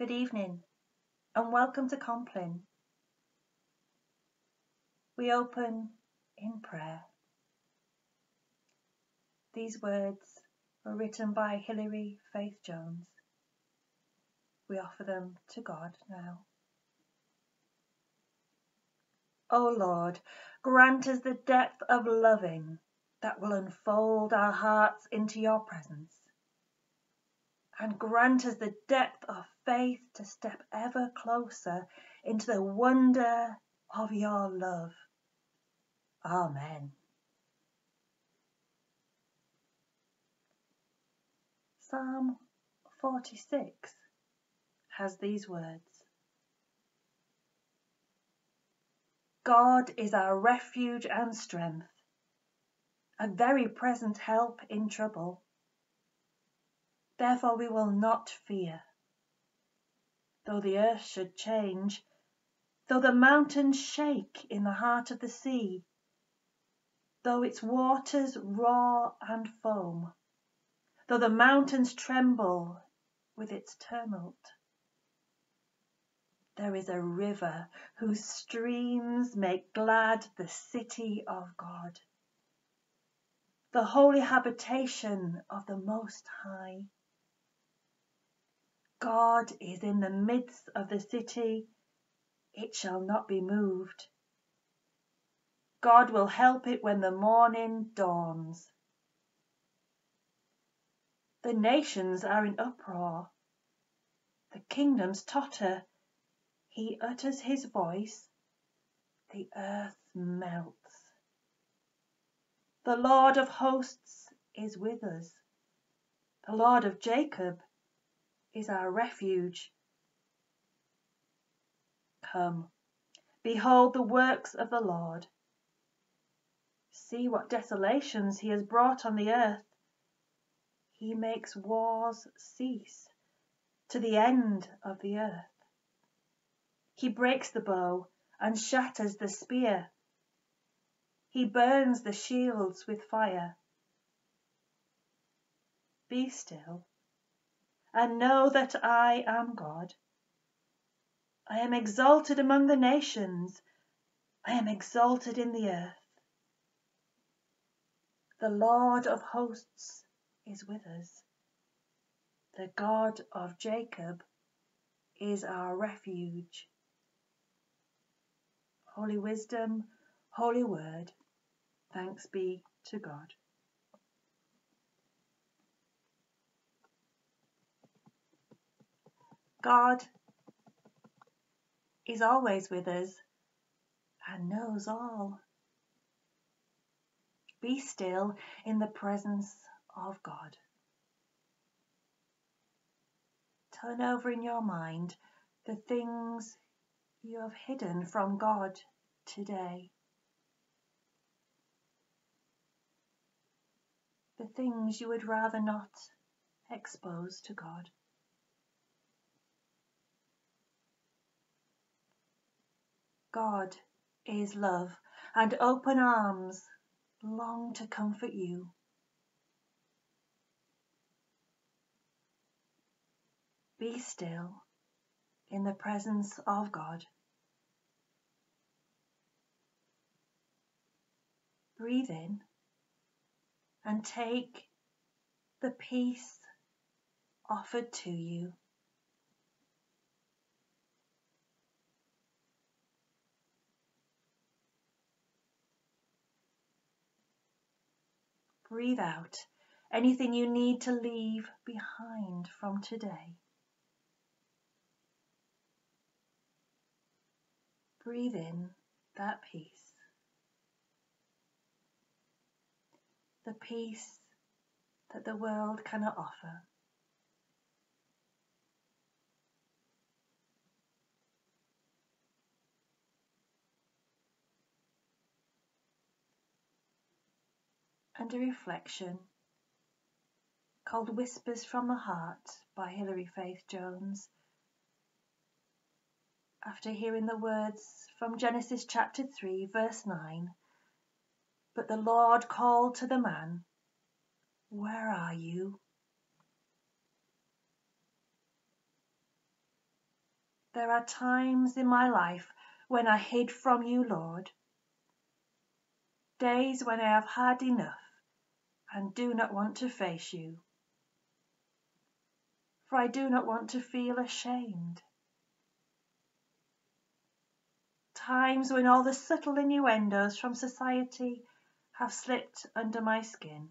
Good evening and welcome to Compline. We open in prayer. These words were written by Hilary Faith Jones. We offer them to God now. O Lord, grant us the depth of loving that will unfold our hearts into your presence. And grant us the depth of faith to step ever closer into the wonder of your love. Amen. Psalm 46 has these words God is our refuge and strength, a very present help in trouble. Therefore we will not fear. Though the earth should change, though the mountains shake in the heart of the sea, though its waters roar and foam, though the mountains tremble with its tumult. There is a river whose streams make glad the city of God, the holy habitation of the Most High. God is in the midst of the city, it shall not be moved. God will help it when the morning dawns. The nations are in uproar, the kingdoms totter. He utters his voice, the earth melts. The Lord of hosts is with us. The Lord of Jacob is our refuge. Come, behold the works of the Lord. See what desolations he has brought on the earth. He makes wars cease to the end of the earth. He breaks the bow and shatters the spear. He burns the shields with fire. Be still and know that I am God. I am exalted among the nations. I am exalted in the earth. The Lord of hosts is with us. The God of Jacob is our refuge. Holy wisdom, holy word, thanks be to God. God is always with us and knows all. Be still in the presence of God. Turn over in your mind the things you have hidden from God today. The things you would rather not expose to God. God is love, and open arms long to comfort you. Be still in the presence of God. Breathe in and take the peace offered to you. Breathe out anything you need to leave behind from today. Breathe in that peace. The peace that the world cannot offer. And a reflection called Whispers from the Heart by Hilary Faith Jones after hearing the words from Genesis chapter 3, verse 9 But the Lord called to the man, Where are you? There are times in my life when I hid from you, Lord. Days when I have had enough and do not want to face you. For I do not want to feel ashamed. Times when all the subtle innuendos from society have slipped under my skin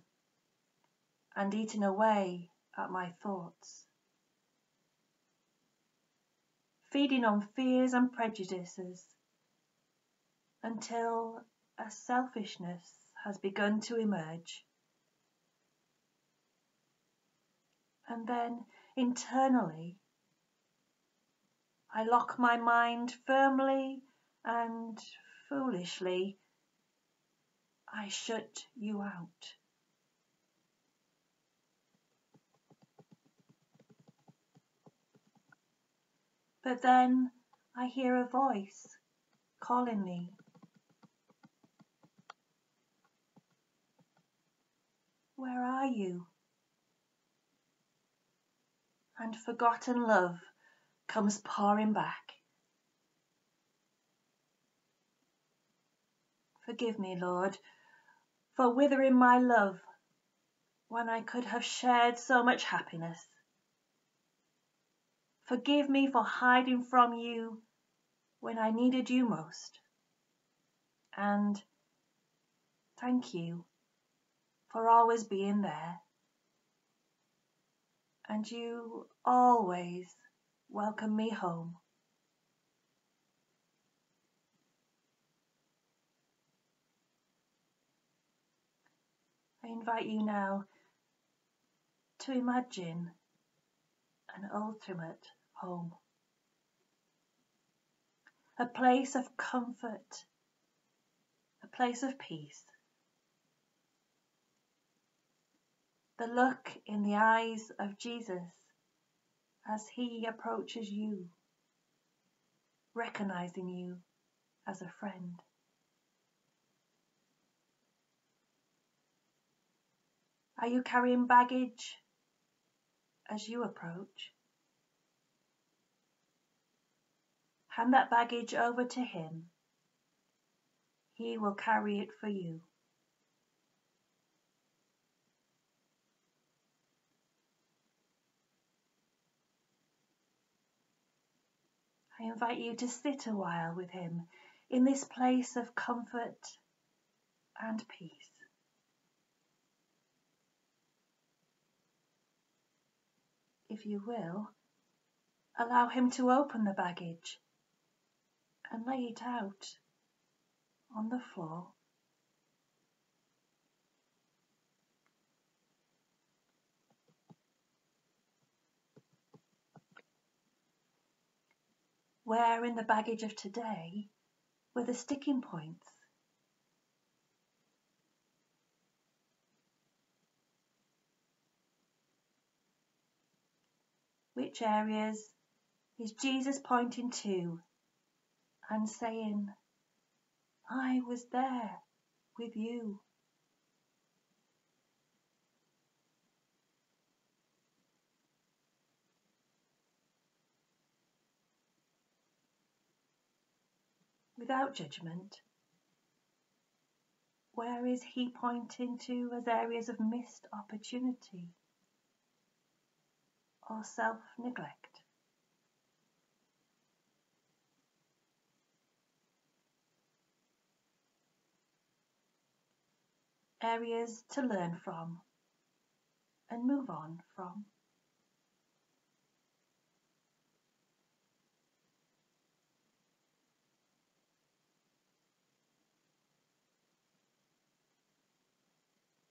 and eaten away at my thoughts. Feeding on fears and prejudices until a selfishness has begun to emerge. And then internally, I lock my mind firmly and foolishly, I shut you out. But then I hear a voice calling me. Where are you? And forgotten love comes pouring back. Forgive me, Lord, for withering my love when I could have shared so much happiness. Forgive me for hiding from you when I needed you most. And thank you for always being there. And you always welcome me home. I invite you now to imagine an ultimate home. A place of comfort, a place of peace, the look in the eyes of Jesus as he approaches you, recognizing you as a friend. Are you carrying baggage as you approach? Hand that baggage over to him. He will carry it for you. I invite you to sit a while with him in this place of comfort and peace. If you will, allow him to open the baggage and lay it out on the floor. Where in the baggage of today were the sticking points? Which areas is Jesus pointing to and saying, I was there with you? Without judgment? Where is he pointing to as areas of missed opportunity or self neglect? Areas to learn from and move on from.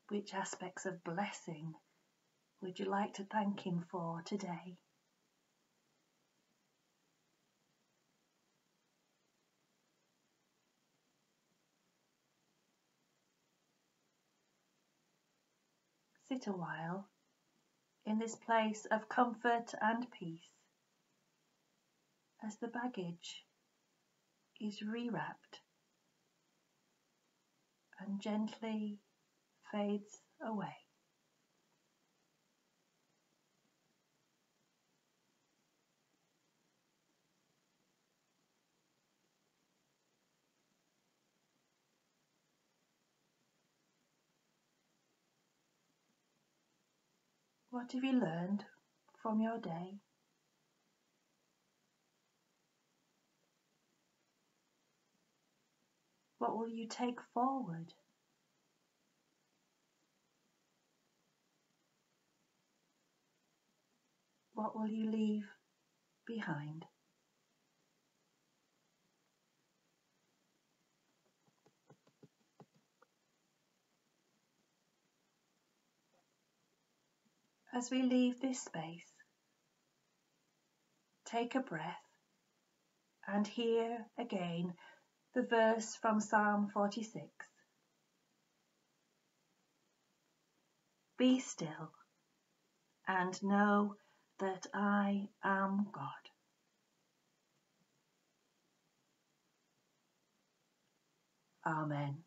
Which aspects of blessing would you like to thank Him for today? Sit a while in this place of comfort and peace as the baggage is rewrapped and gently fades away. What have you learned from your day? What will you take forward? What will you leave behind? As we leave this space, take a breath and hear again the verse from Psalm 46. Be still and know that I am God. Amen.